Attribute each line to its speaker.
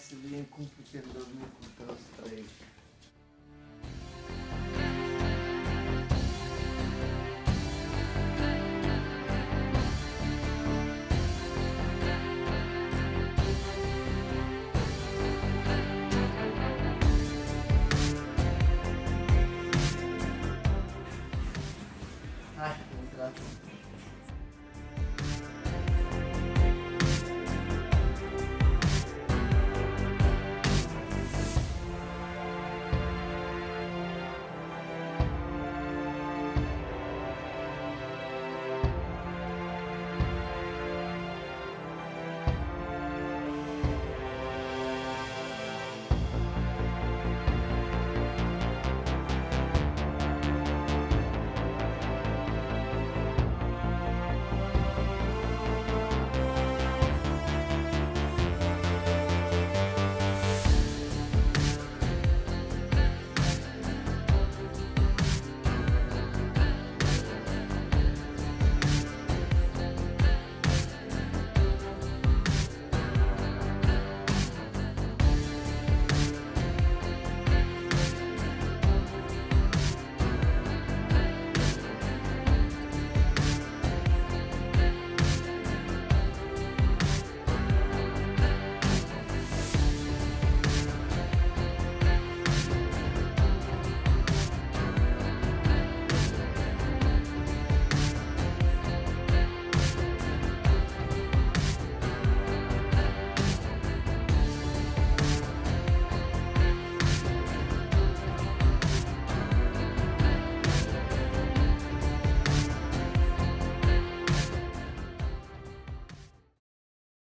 Speaker 1: se vinha com o pequeno